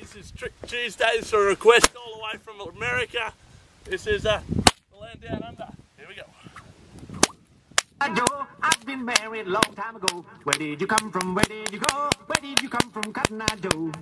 This is Trick Tuesdays for a request all the way from America. This is uh, land down under. Here we go. Joe, I've been married a long time ago. Where did you come from? Where did you go? Where did you come from, Cotton Eye Joe?